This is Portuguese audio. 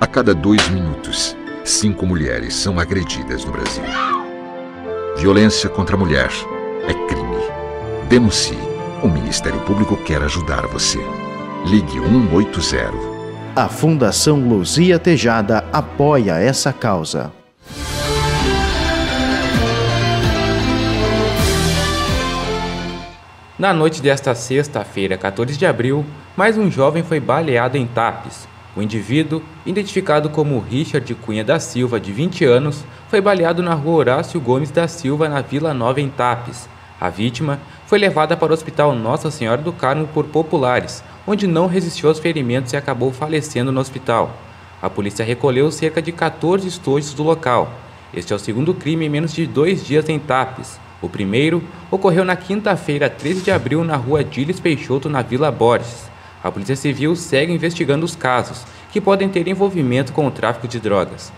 A cada dois minutos, cinco mulheres são agredidas no Brasil. Violência contra a mulher é crime. Denuncie. O Ministério Público quer ajudar você. Ligue 180. A Fundação Luzia Tejada apoia essa causa. Na noite desta sexta-feira, 14 de abril, mais um jovem foi baleado em Tapes. O indivíduo, identificado como Richard Cunha da Silva, de 20 anos, foi baleado na rua Horácio Gomes da Silva, na Vila Nova, em Tapes. A vítima foi levada para o Hospital Nossa Senhora do Carmo por populares, onde não resistiu aos ferimentos e acabou falecendo no hospital. A polícia recolheu cerca de 14 estojos do local. Este é o segundo crime em menos de dois dias em Tapes. O primeiro ocorreu na quinta-feira, 13 de abril, na rua Diles Peixoto, na Vila Borges. A Polícia Civil segue investigando os casos, que podem ter envolvimento com o tráfico de drogas.